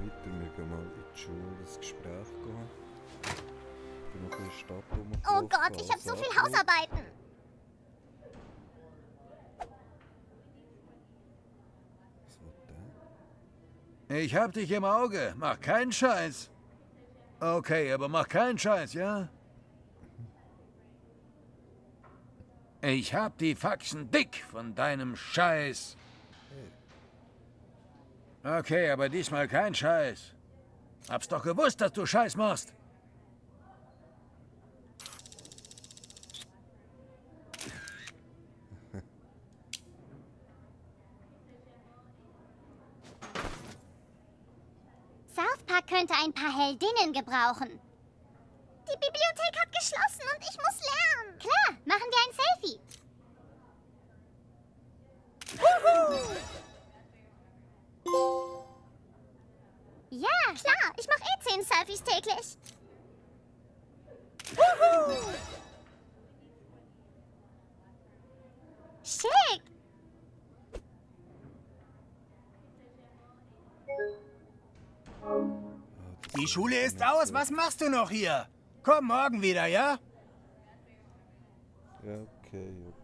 weiter. Wir gehen mal in die Schule ein Gespräch gehen. Ich bin noch in der Stadt Oh Gott, ich habe so viel Hausarbeiten. Was will der? Ich hab dich im Auge. Mach keinen Scheiß. Okay, aber mach keinen Scheiß, ja? Ich hab die Faxen dick von deinem Scheiß. Okay, aber diesmal kein Scheiß. Hab's doch gewusst, dass du Scheiß machst. South Park könnte ein paar Heldinnen gebrauchen. Die Bibliothek hat geschlossen und ich muss lernen. Klar, machen wir ein Selfie. Ja, klar, ich mache eh zehn Selfies täglich. Schick. Die Schule ist aus. Was machst du noch hier? Komm morgen wieder, ja? Okay, okay.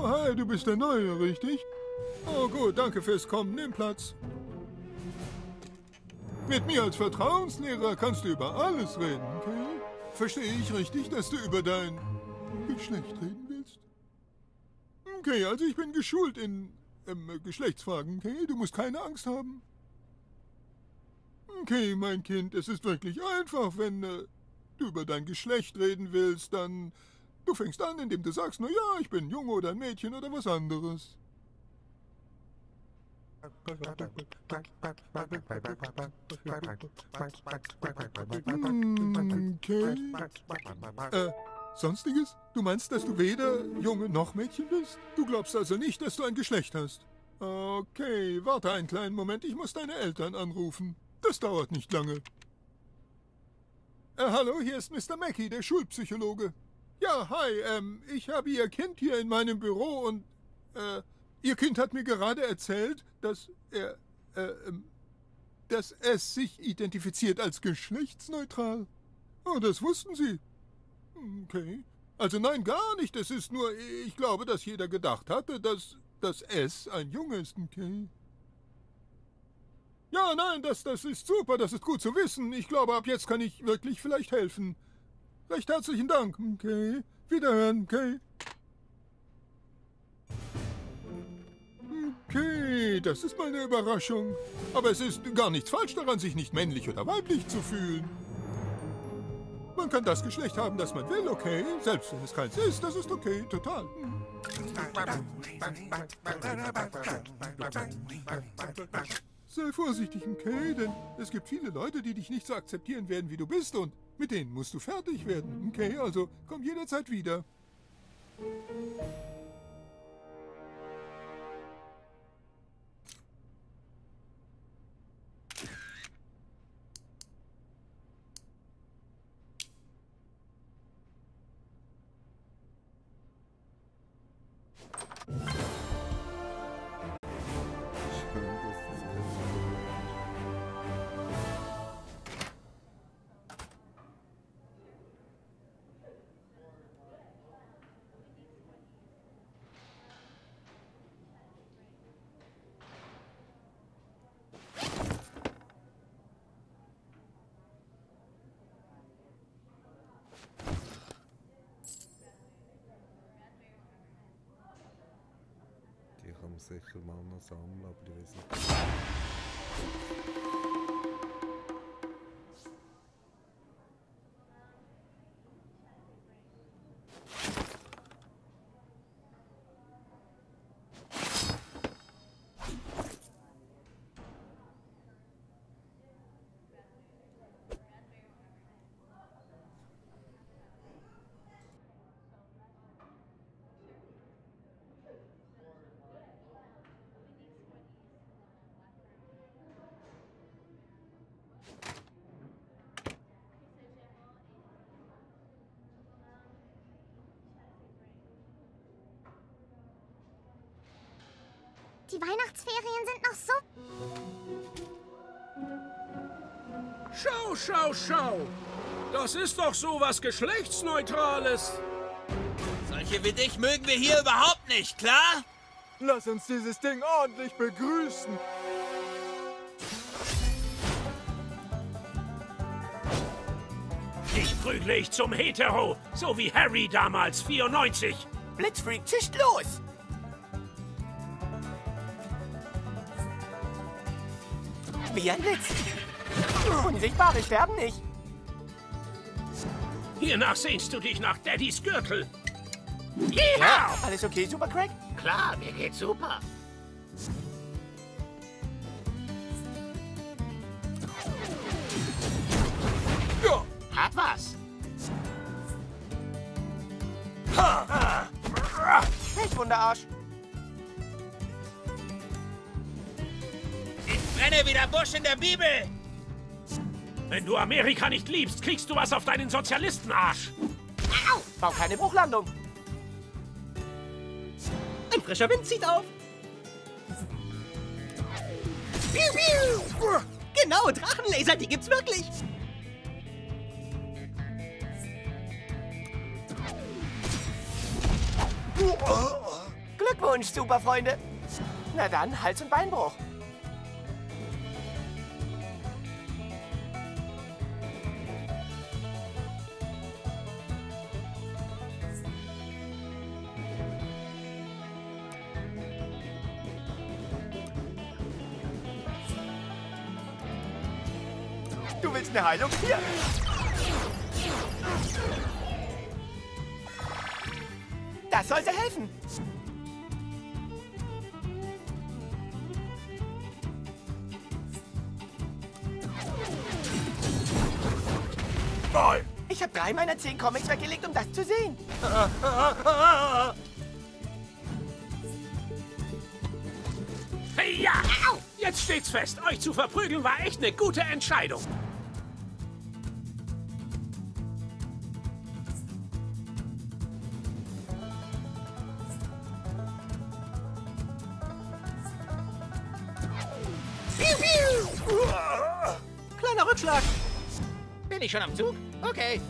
Oh, hi, du bist der Neue, richtig? Oh, gut, danke fürs Kommen. Nimm Platz. Mit mir als Vertrauenslehrer kannst du über alles reden, okay? Verstehe ich richtig, dass du über dein Geschlecht reden willst? Okay, also ich bin geschult in ähm, Geschlechtsfragen, okay? Du musst keine Angst haben. Okay, mein Kind, es ist wirklich einfach, wenn äh, du über dein Geschlecht reden willst, dann du fängst an, indem du sagst, na ja, ich bin ein Junge oder ein Mädchen oder was anderes. Hm, Okay. Äh, sonstiges? Du meinst, dass du weder Junge noch Mädchen bist? Du glaubst also nicht, dass du ein Geschlecht hast? Okay, warte einen kleinen Moment, ich muss deine Eltern anrufen. Das dauert nicht lange. Äh, hallo, hier ist Mr. Mackey, der Schulpsychologe. Ja, hi, ähm, ich habe Ihr Kind hier in meinem Büro und, äh, Ihr Kind hat mir gerade erzählt, dass er, äh, ähm, dass es sich identifiziert als geschlechtsneutral. Oh, das wussten Sie. Okay. Also nein, gar nicht. Es ist nur, ich glaube, dass jeder gedacht hatte, dass das S ein Junge ist, okay? Ja, nein, das, das ist super, das ist gut zu wissen. Ich glaube, ab jetzt kann ich wirklich vielleicht helfen. Recht herzlichen Dank, okay? Wiederhören, okay? Okay, das ist mal eine Überraschung. Aber es ist gar nichts falsch daran, sich nicht männlich oder weiblich zu fühlen. Man kann das Geschlecht haben, das man will, okay? Selbst wenn es keins ist, das ist okay, total. Sei vorsichtig, okay? Denn es gibt viele Leute, die dich nicht so akzeptieren werden, wie du bist und mit denen musst du fertig werden, okay? Also komm jederzeit wieder. Sicher mal noch sammeln, aber ich weiß nicht. Die Weihnachtsferien sind noch so... Schau, schau, schau. Das ist doch so was Geschlechtsneutrales. Solche wie dich mögen wir hier überhaupt nicht, klar? Lass uns dieses Ding ordentlich begrüßen. Dich prügle ich zum Hetero, so wie Harry damals 94. Blitzfreak zischt los. Wie ein Blitz. Unsichtbare sterben nicht. Hiernach sehnst du dich nach Daddys Gürtel. Yeehaw! Alles okay, Super Craig? Klar, mir geht's super. Hat was. Pechwunderarsch. Ich brenne wie der Busch in der Bibel. Wenn du Amerika nicht liebst, kriegst du was auf deinen Sozialistenarsch. Bau keine Bruchlandung. Ein frischer Wind zieht auf. Piu, piu. Genau, Drachenlaser, die gibt's wirklich. Glückwunsch, Superfreunde. Na dann, Hals- und Beinbruch. Eine Heilung? Hier. Das sollte helfen. Ich habe drei meiner zehn Comics weggelegt, um das zu sehen. Ja! Jetzt steht's fest. Euch zu verprügeln war echt eine gute Entscheidung. Rückschlag. Bin ich schon am Zug? Okay.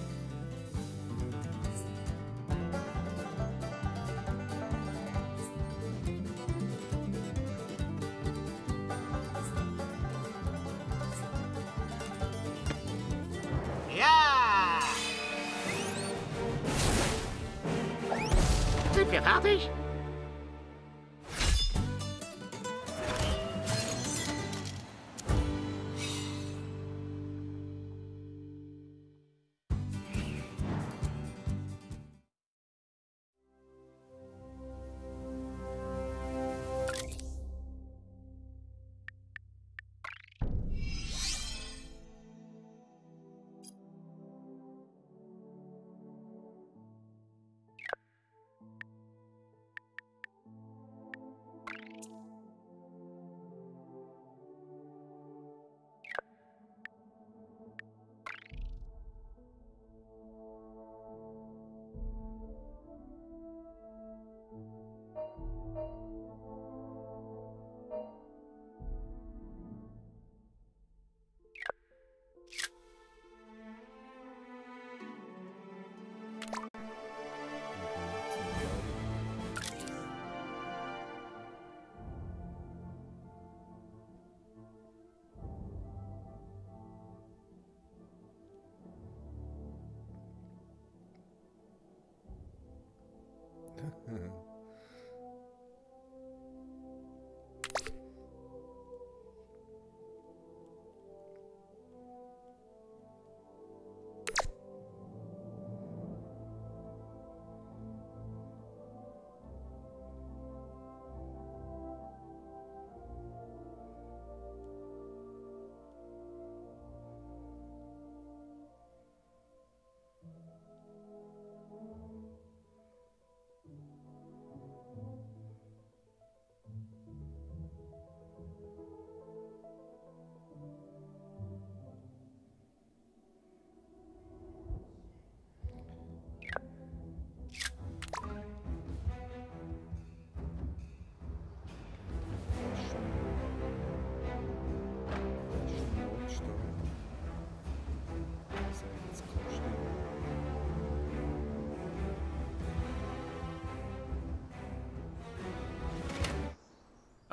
Mm-hmm.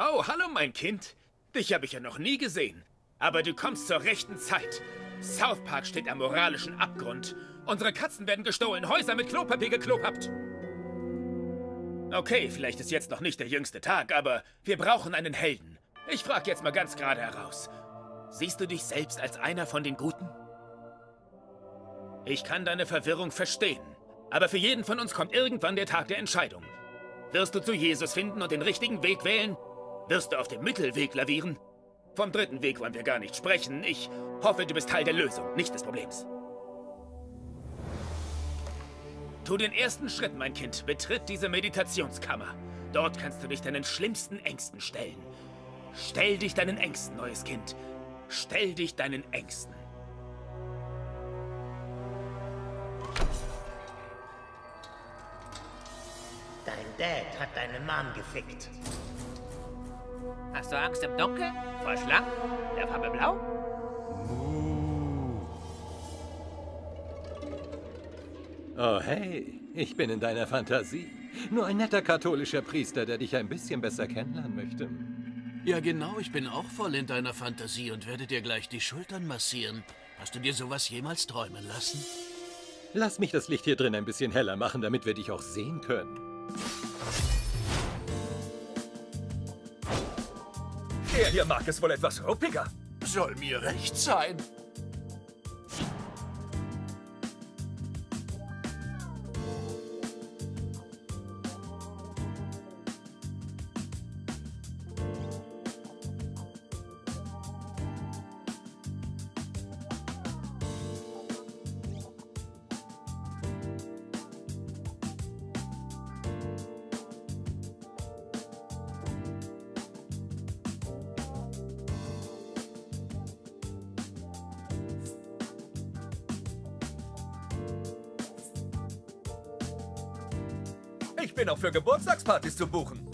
Oh, hallo, mein Kind. Dich habe ich ja noch nie gesehen. Aber du kommst zur rechten Zeit. South Park steht am moralischen Abgrund. Unsere Katzen werden gestohlen, Häuser mit Klopapier geklopappt. Okay, vielleicht ist jetzt noch nicht der jüngste Tag, aber wir brauchen einen Helden. Ich frage jetzt mal ganz gerade heraus. Siehst du dich selbst als einer von den Guten? Ich kann deine Verwirrung verstehen. Aber für jeden von uns kommt irgendwann der Tag der Entscheidung. Wirst du zu Jesus finden und den richtigen Weg wählen? Wirst du auf dem Mittelweg lavieren? Vom dritten Weg wollen wir gar nicht sprechen. Ich hoffe, du bist Teil der Lösung, nicht des Problems. Tu den ersten Schritt, mein Kind. Betritt diese Meditationskammer. Dort kannst du dich deinen schlimmsten Ängsten stellen. Stell dich deinen Ängsten, neues Kind. Stell dich deinen Ängsten. Dein Dad hat deine Mom gefickt. Hast du Angst im Dunkeln? Vor Schlangen? Der Farbe Blau? Oh hey, ich bin in deiner Fantasie. Nur ein netter katholischer Priester, der dich ein bisschen besser kennenlernen möchte. Ja genau, ich bin auch voll in deiner Fantasie und werde dir gleich die Schultern massieren. Hast du dir sowas jemals träumen lassen? Lass mich das Licht hier drin ein bisschen heller machen, damit wir dich auch sehen können. Der hier mag es wohl etwas ruppiger. Soll mir recht sein. Geburtstagspartys zu buchen.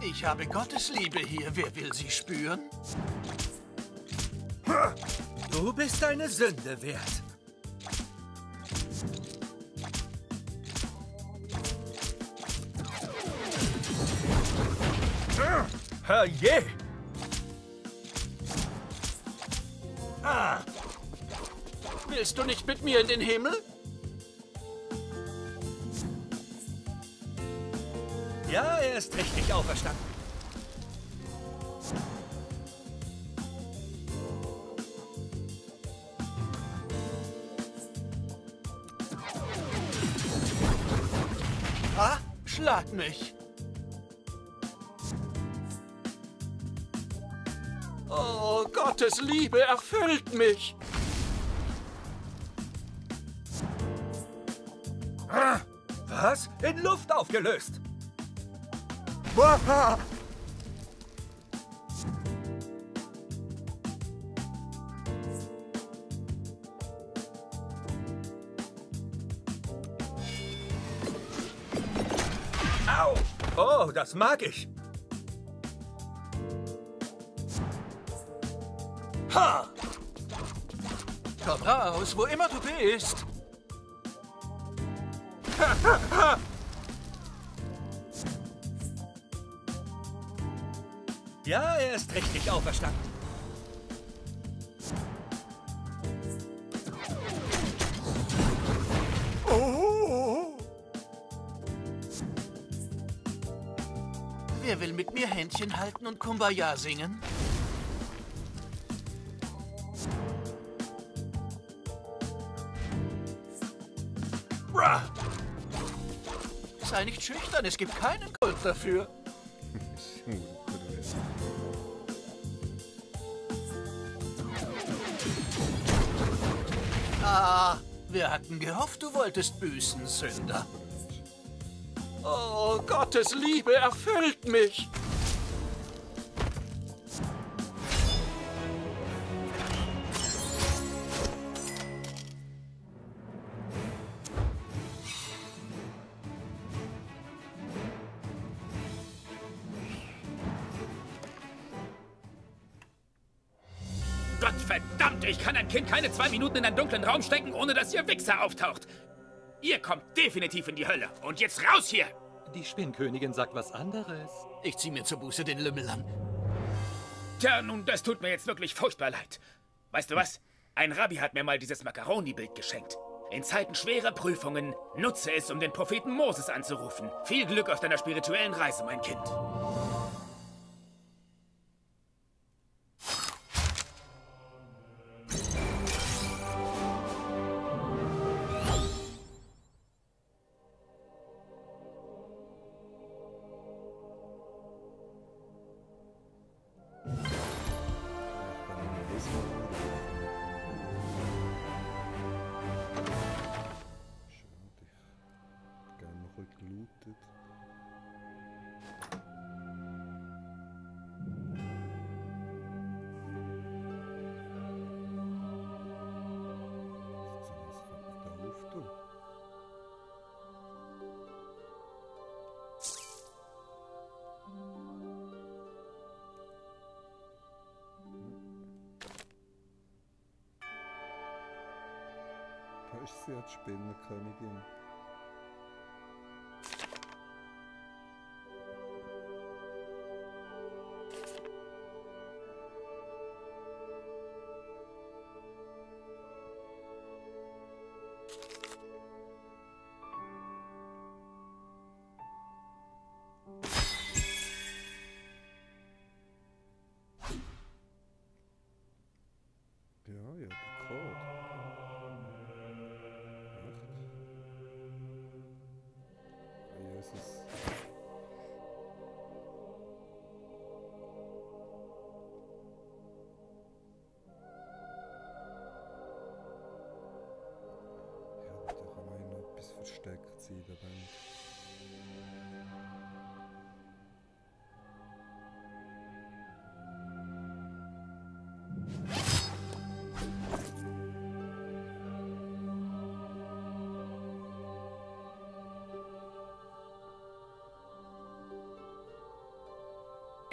Ich habe Gottes Liebe hier. Wer will sie spüren? Du bist deine Sünde wert. Herrje! Ah. Willst du nicht mit mir in den Himmel? Ja, er ist richtig auferstanden. Ah, schlag mich. Gottes Liebe erfüllt mich. Was? In Luft aufgelöst. Au! Oh, das mag ich. Wo immer du bist. Ja, er ist richtig auferstanden. Wer will mit mir Händchen halten und Kumbaya singen? Schüchtern, es gibt keinen Grund dafür. Ah, wir hatten gehofft, du wolltest büßen, Sünder. Oh, Gottes Liebe erfüllt mich. Keine zwei Minuten in einen dunklen Raum stecken, ohne dass ihr Wichser auftaucht. Ihr kommt definitiv in die Hölle. Und jetzt raus hier! Die Spinnkönigin sagt was anderes. Ich zieh mir zur Buße den Lümmel an. Tja, nun, das tut mir jetzt wirklich furchtbar leid. Weißt du was? Ein Rabbi hat mir mal dieses Macaroni-Bild geschenkt. In Zeiten schwerer Prüfungen nutze es, um den Propheten Moses anzurufen. Viel Glück auf deiner spirituellen Reise, mein Kind. Ist sie, die Spinnenkönigin.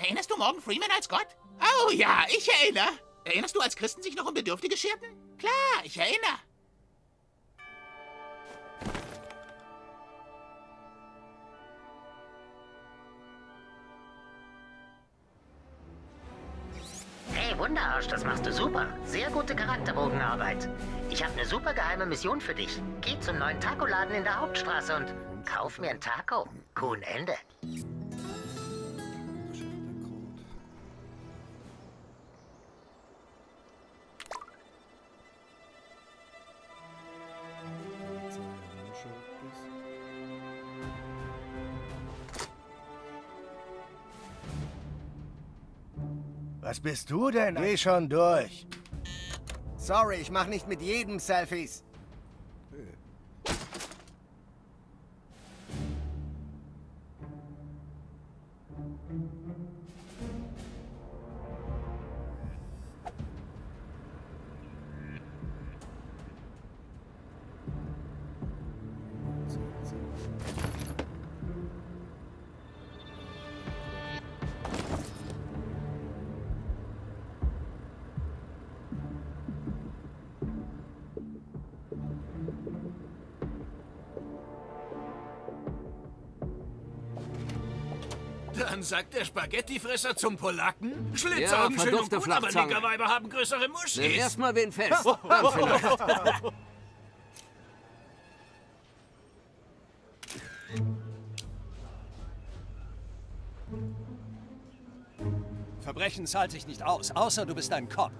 Erinnerst du Morgan Freeman als Gott? Oh ja, ich erinnere. Erinnerst du, als Christen sich noch um Bedürftige scherten? Klar, ich erinnere. Hey, Wunderarsch, das machst du super. Sehr gute Charakterbogenarbeit. Ich habe eine super geheime Mission für dich. Geh zum neuen Taco-Laden in der Hauptstraße und kauf mir ein Taco. Kuhn Ende. Bist du denn? Geh schon durch. Sorry, ich mach nicht mit jedem Selfies. Sagt der Spaghettifresser zum Polacken, Ja, Schlitzaugen schön und gut, aber. Nickerweiber haben größere Muschis. Nimm erst mal wen fest. Dann vielleicht. Verbrechen zahlt sich nicht aus, außer du bist ein Cop.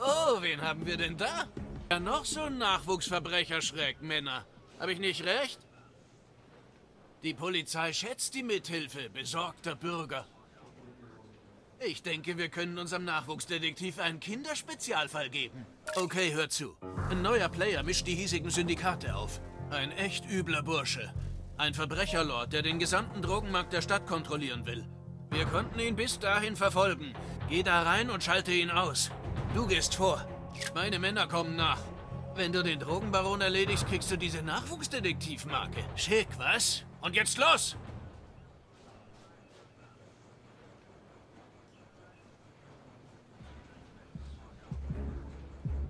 Oh, wen haben wir denn da? Ja, noch so ein Nachwuchsverbrecherschreck, Männer. Habe ich nicht recht? Die Polizei schätzt die Mithilfe besorgter Bürger. Ich denke, wir können unserem Nachwuchsdetektiv einen Kinderspezialfall geben. Okay, hör zu. Ein neuer Player mischt die hiesigen Syndikate auf. Ein echt übler Bursche. Ein Verbrecherlord, der den gesamten Drogenmarkt der Stadt kontrollieren will. Wir konnten ihn bis dahin verfolgen. Geh da rein und schalte ihn aus. Du gehst vor. Meine Männer kommen nach. Wenn du den Drogenbaron erledigst, kriegst du diese Nachwuchsdetektivmarke. Schick, was? Und jetzt los!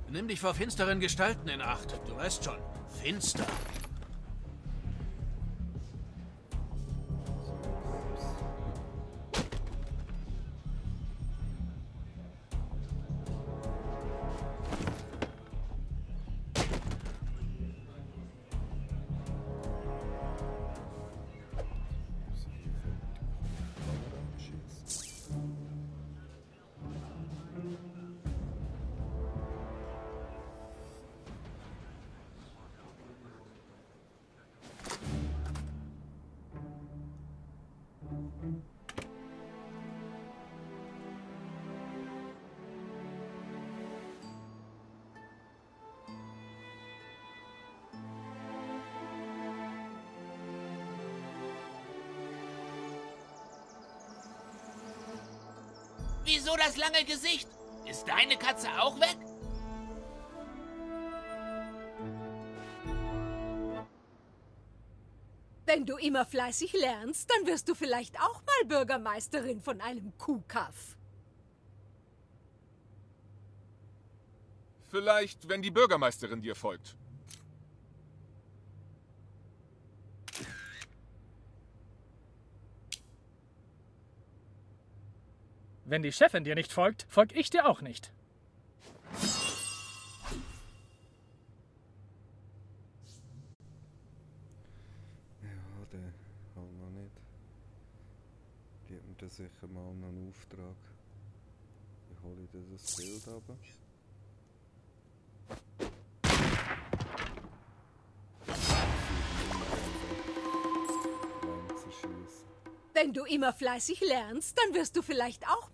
Nimm dich vor finsteren Gestalten in Acht. Du weißt schon, finster. lange Gesicht. Ist deine Katze auch weg? Wenn du immer fleißig lernst, dann wirst du vielleicht auch mal Bürgermeisterin von einem Kuhkaff. Vielleicht, wenn die Bürgermeisterin dir folgt. Wenn die Chefin dir nicht folgt, folg ich dir auch nicht. Ja, den halt noch nicht. Die hat mir da sicher mal noch einen Auftrag. Wie hole ich denn das Bild runter? Wenn du immer fleißig lernst, dann wirst du vielleicht auch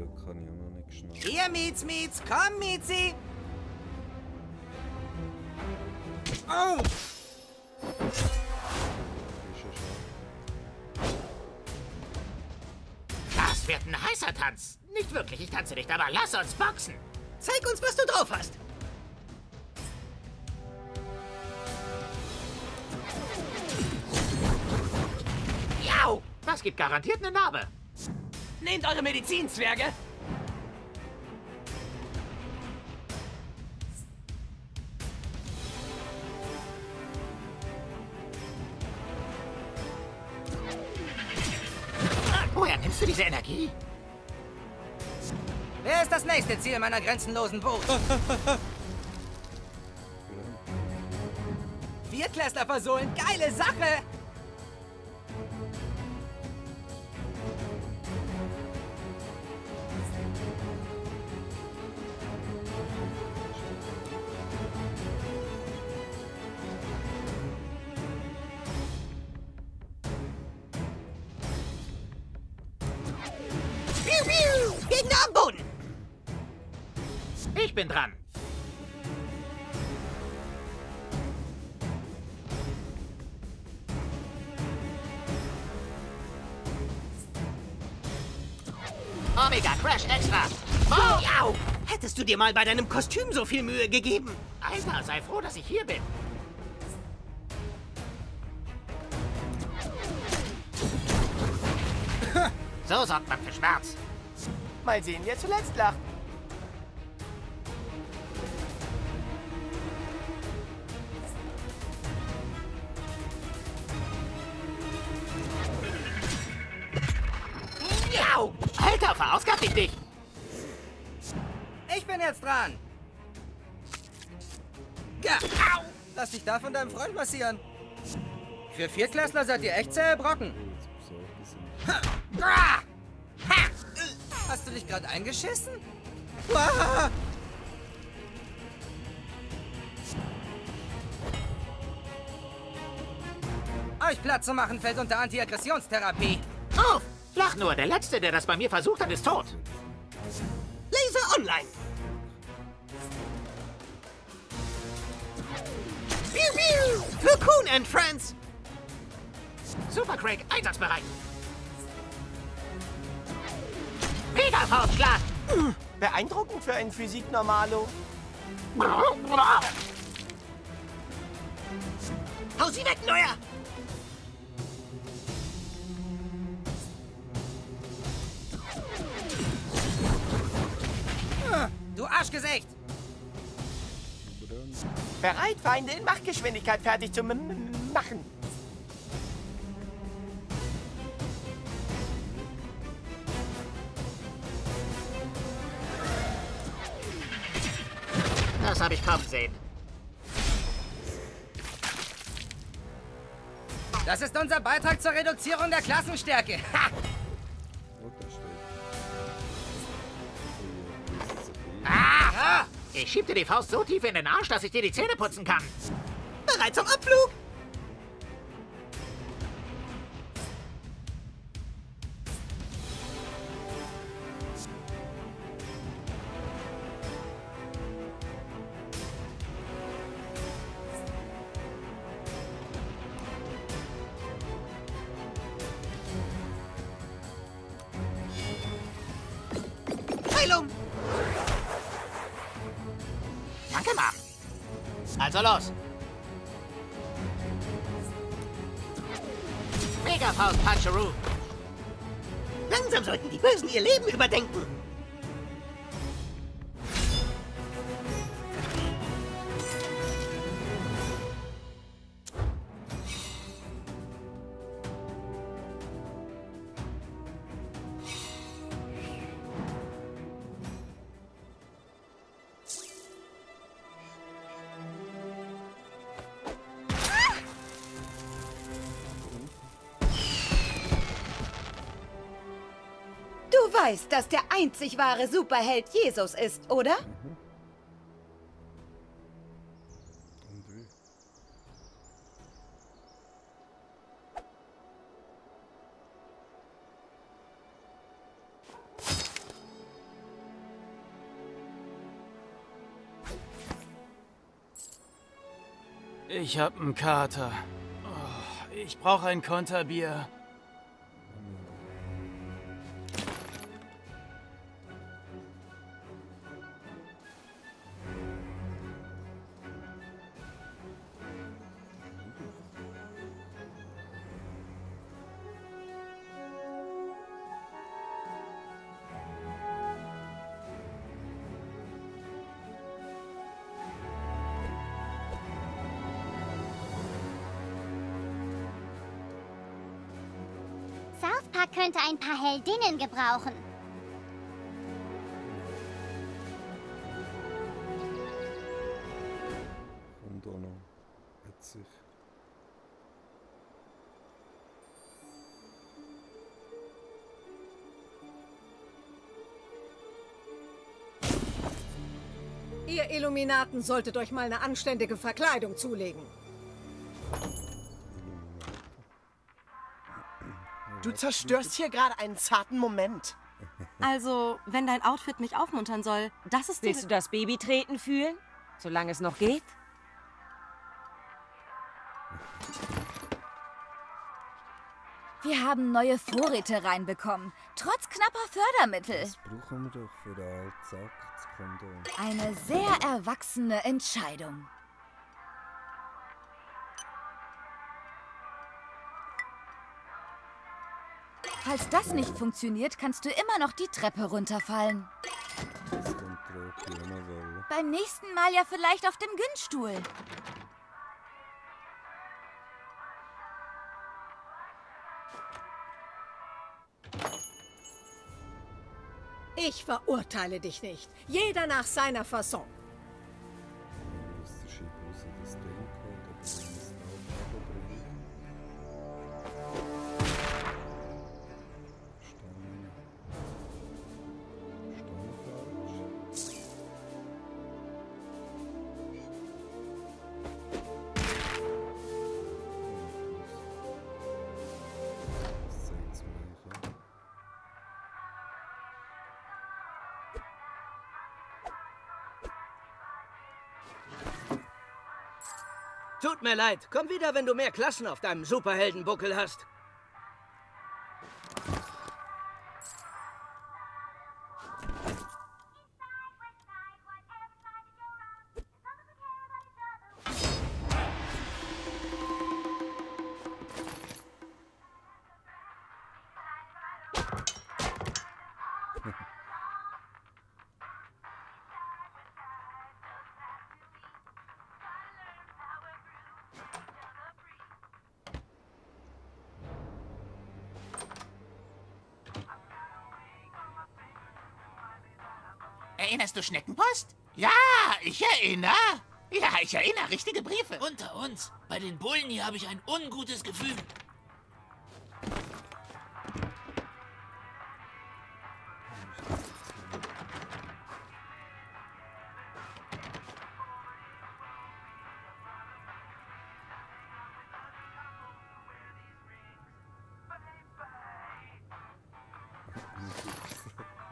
drücken kann ich auch noch nicht schnell. Hier, Mietz, Mietz, komm, Mietzi! Oh! Das wird ein heißer Tanz. Nicht wirklich, ich tanze nicht, aber lass uns boxen. Zeig uns, was du drauf hast. Jau! Das gibt garantiert eine Narbe. Nehmt eure Medizin, Zwerge. Woher nimmst du diese Energie? Wer ist das nächste Ziel meiner grenzenlosen Wut? Viertklässler versohlen, geile Sache! Omega Crash Extra. Jau! Hättest du dir mal bei deinem Kostüm so viel Mühe gegeben? Alter, sei froh, dass ich hier bin. So sorgt man für Schmerz. Mal sehen, wer zuletzt lacht. Massieren. Für Viertklässler seid ihr echt zähe Brocken. Ha! Ha! Hast du dich gerade eingeschissen? Euch platt zu machen fällt unter Antiaggressionstherapie. Auf! Lach nur, der Letzte, der das bei mir versucht hat, ist tot. Laser Online. Für Coon and Friends. Super Craig, einsatzbereit. Mega Faustschlag! Beeindruckend für einen Physik-Normalo. Hau sie weg, Neuer! Du Arschgesicht! Bereit, Feinde in Machgeschwindigkeit fertig zu machen. Das habe ich kommen sehen. Das ist unser Beitrag zur Reduzierung der Klassenstärke. Ha! Ich schieb dir die Faust so tief in den Arsch, dass ich dir die Zähne putzen kann. Bereit zum Abflug? Du weißt, dass der einzig wahre Superheld Jesus ist, oder? Ich hab einen Kater. Oh, ich brauche ein Konterbier. Paar Heldinnen gebrauchen. Und auch noch hat sich Ihr Illuminaten solltet euch mal eine anständige Verkleidung zulegen. Du zerstörst hier gerade einen zarten Moment. Also, wenn dein Outfit mich aufmuntern soll, das ist die... Willst du das Baby treten fühlen? Solange es noch geht? Wir haben neue Vorräte reinbekommen, trotz knapper Fördermittel. Das brauchen wir doch für den. Eine sehr erwachsene Entscheidung. Falls das nicht funktioniert, kannst du immer noch die Treppe runterfallen. Beim nächsten Mal ja vielleicht auf dem Günststuhl. Ich verurteile dich nicht. Jeder nach seiner Fasson. Tut mir leid. Komm wieder, wenn du mehr Klassen auf deinem Superheldenbuckel hast. Erinnerst du Schneckenpost? Ja, ich erinnere. Ja, ich erinnere. Richtige Briefe. Unter uns. Bei den Bullen hier habe ich ein ungutes Gefühl.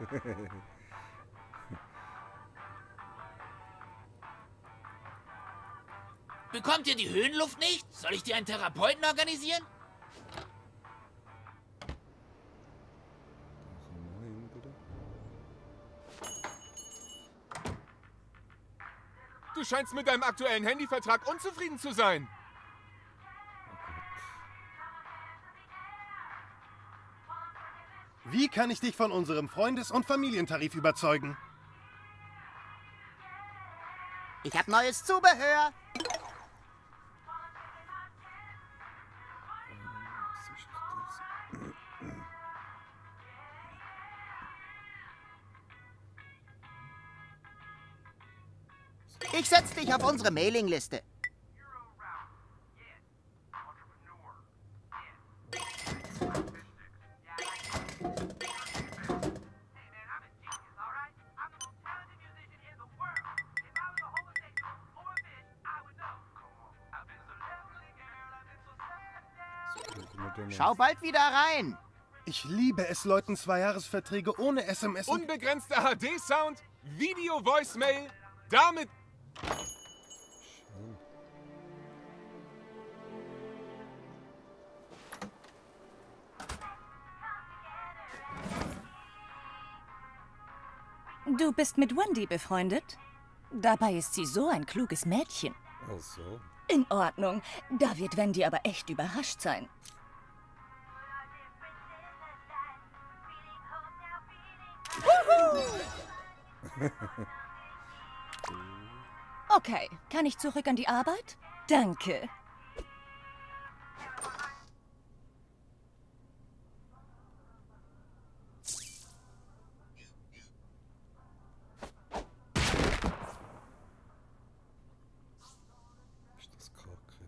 Ihr die Höhenluft nicht? Soll ich dir einen Therapeuten organisieren? Du scheinst mit deinem aktuellen Handyvertrag unzufrieden zu sein. Wie kann ich dich von unserem Freundes- und Familientarif überzeugen? Ich habe neues Zubehör. Setz dich auf unsere Mailingliste. Schau bald wieder rein. Ich liebe es, Leuten Zweijahresverträge ohne SMS und... Unbegrenzter HD-Sound, Video-Voicemail, damit... bist mit Wendy befreundet? Dabei ist sie so ein kluges Mädchen. Ach so. In Ordnung. Da wird Wendy aber echt überrascht sein. Okay, kann ich zurück an die Arbeit? Danke. Ist das kacke?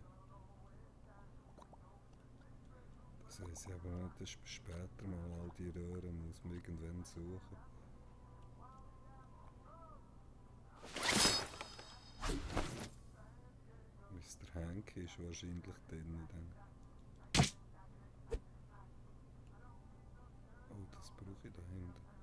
Das heisst aber nicht, dass man später mal all die Röhren muss man irgendwann suchen. Mr. Hank ist wahrscheinlich drin dann. Oh, das brauche ich da hinten.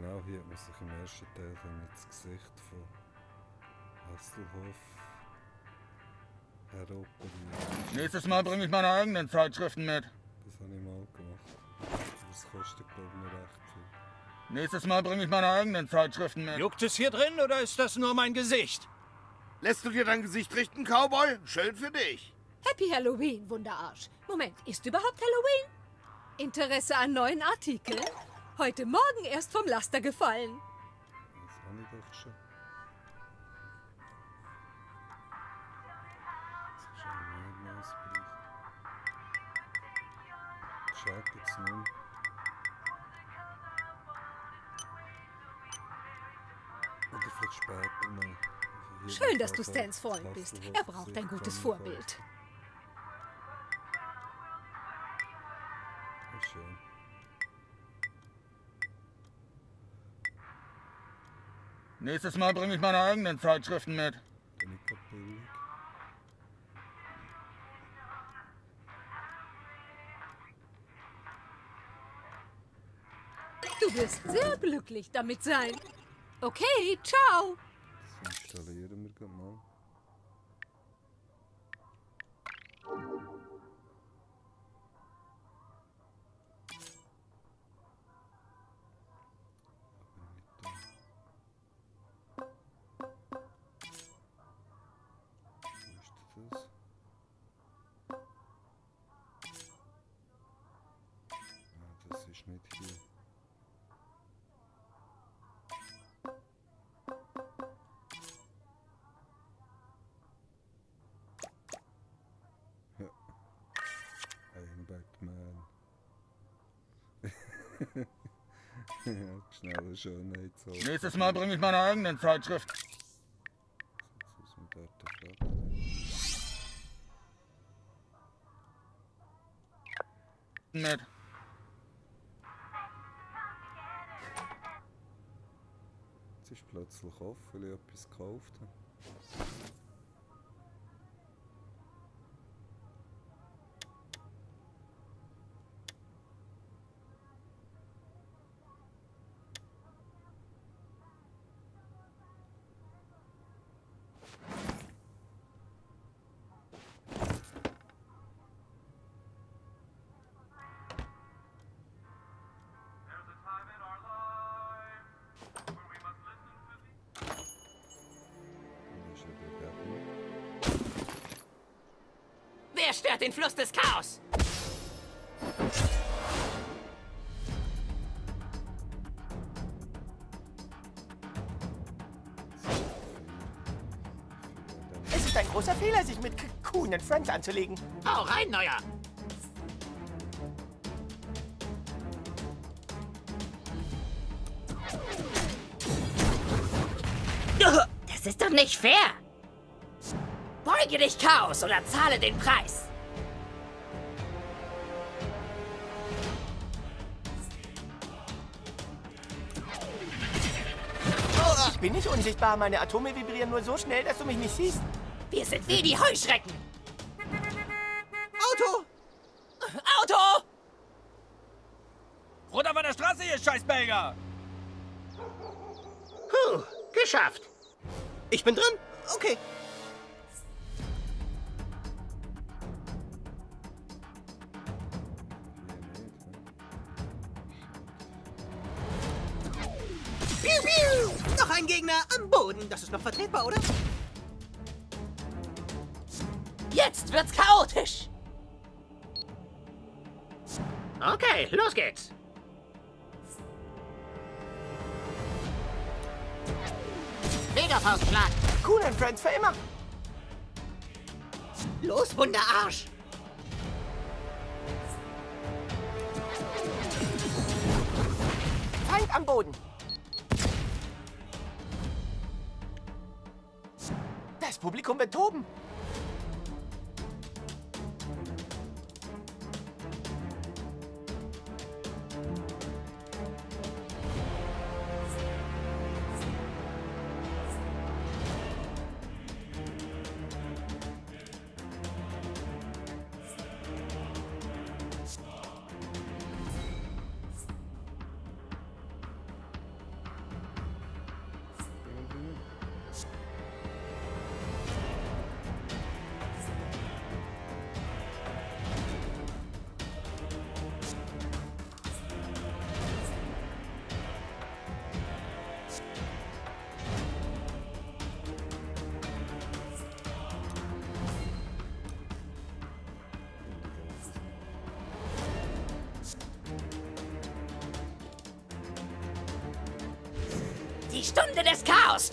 Genau, hier hat man sich im ersten Teil das Gesicht von Hasselhoff heroperieren. Nächstes Mal bringe ich meine eigenen Zeitschriften mit. Das habe ich mal gemacht. Das kostet, glaube ich, nicht recht viel. Nächstes Mal bringe ich meine eigenen Zeitschriften mit. Juckt es hier drin oder ist das nur mein Gesicht? Lässt du dir dein Gesicht richten, Cowboy? Schön für dich. Happy Halloween, Wunderarsch. Moment, ist überhaupt Halloween? Interesse an neuen Artikeln? Heute Morgen erst vom Laster gefallen. Das habe ich doch schon. Schaut jetzt nun. Oder vielleicht später mal. Schön, dass du Stans Freund bist. Er braucht ein gutes. Vorbild. Nächstes Mal bringe ich meine eigenen Zeitschriften mit. Du wirst sehr glücklich damit sein. Okay, ciao. Schnelle Schönheit so. Nächstes Mal bringe ich meine eigenen Artefakt? Mit. Jetzt ist plötzlich offen, weil ich etwas gekauft habe. Wer stört den Fluss des Chaos? Es ist ein großer Fehler, sich mit Coon and Friends anzulegen. Hau rein, Neuer! Das ist doch nicht fair. Beuge dich, Chaos, oder zahle den Preis. Ich bin nicht unsichtbar. Meine Atome vibrieren nur so schnell, dass du mich nicht siehst. Wir sind wie die Heuschrecken. Auto! Auto! Runter von der Straße, ihr Scheißbelger! Puh, geschafft. Ich bin drin? Okay. Boden. Das ist noch vertretbar, oder? Jetzt wird's chaotisch. Okay, los geht's. Megafaustschlag. Coon and Friends für immer. Los, Wunderarsch! Feind am Boden. Das Publikum wird toben.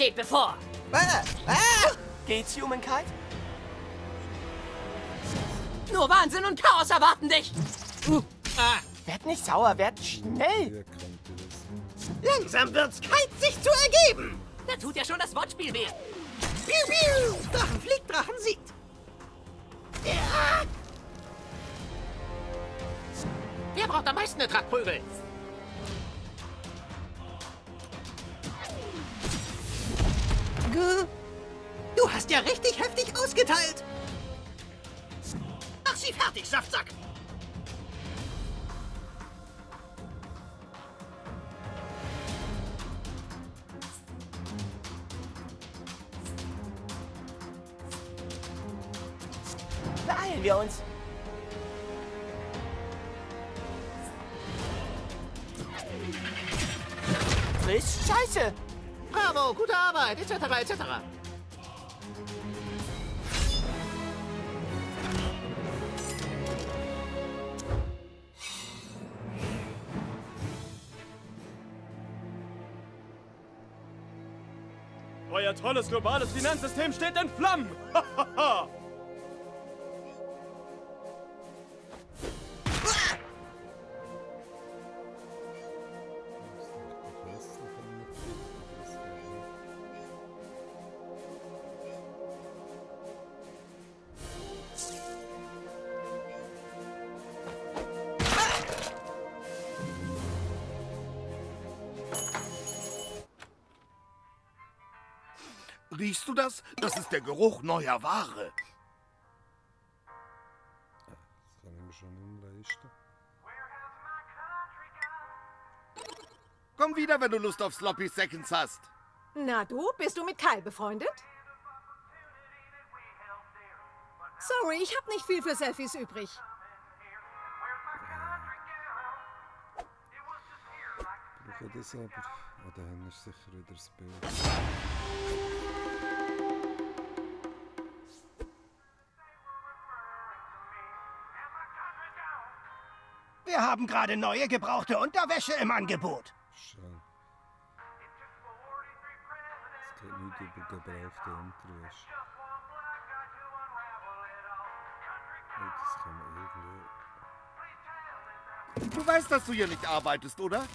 Steht bevor. Ah, ah. Geht's, Humankind? Nur Wahnsinn und Chaos erwarten dich. Ah. Werd nicht sauer, werd schnell. Langsam wird's kalt, sich zu ergeben. Da tut ja schon das Wortspiel weh. Piu, piu. Drachen beeilen wir uns. Frisch, scheiße. Bravo, gute Arbeit, etc., etc. Euer tolles globales Finanzsystem steht in Flammen! Das? Ist der Geruch neuer Ware. Das kann ich mir schon umleisten. Komm wieder, wenn du Lust auf Sloppy Seconds hast. Na du, bist du mit Kyle befreundet? Sorry, ich habe nicht viel für Selfies übrig. Brauche das aber. Ah, da hinten ist sicher wieder das Bild. Wir haben gerade neue gebrauchte Unterwäsche im Angebot. Schön. Es. Du weißt, dass du hier nicht arbeitest, oder?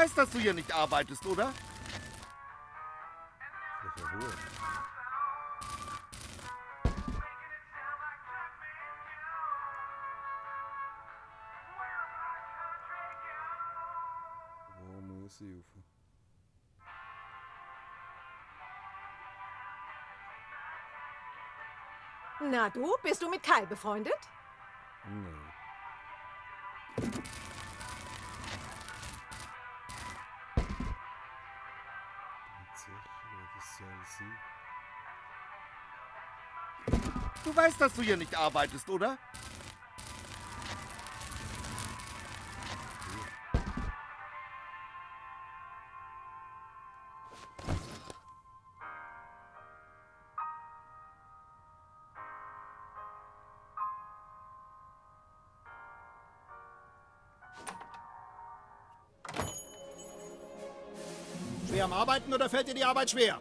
Weißt, dass du hier nicht arbeitest, oder? Ruhe. Na du, bist du mit Kyle befreundet? Nein. Weißt, dass du hier nicht arbeitest, oder? Schwer am Arbeiten oder fällt dir die Arbeit schwer?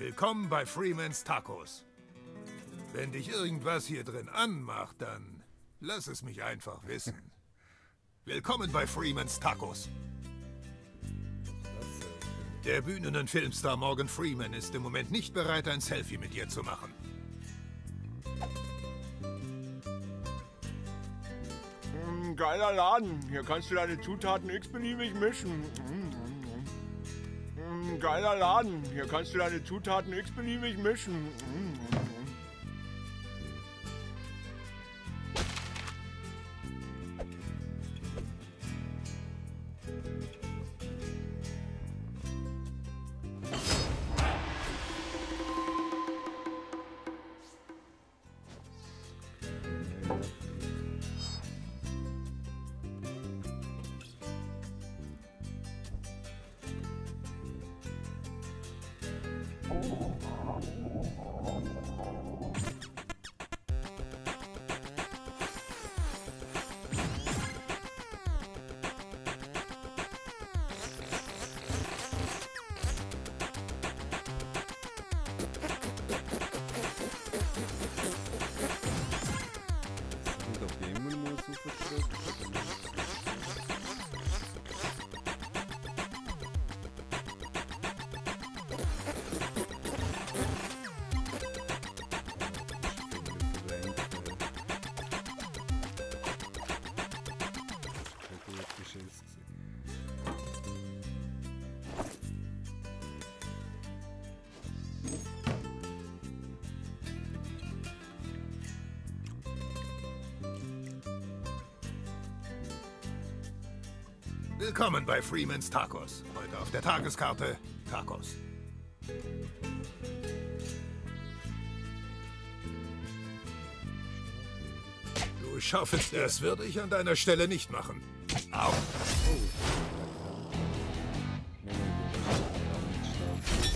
Willkommen bei Freemans Tacos. Wenn dich irgendwas hier drin anmacht, dann lass es mich einfach wissen. Willkommen bei Freemans Tacos. Der Bühnen- und Filmstar Morgan Freeman ist im Moment nicht bereit, ein Selfie mit dir zu machen. Mm, geiler Laden. Hier kannst du deine Zutaten x-beliebig mischen. Mm, mm, mm, geiler Laden. Hier kannst du deine Zutaten x-beliebig mischen. Mm, Willkommen bei Freeman's Tacos. Heute auf der Tageskarte Tacos. Du schaffst es, würde ich an deiner Stelle nicht machen. Au.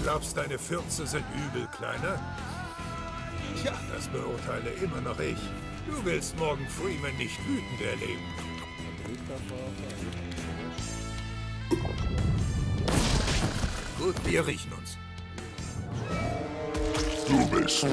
Glaubst, deine Fürze sind übel, Kleiner? Tja, das beurteile immer noch ich. Du willst morgen Freeman nicht wütend erleben. Gut, wir riechen uns. Du bist.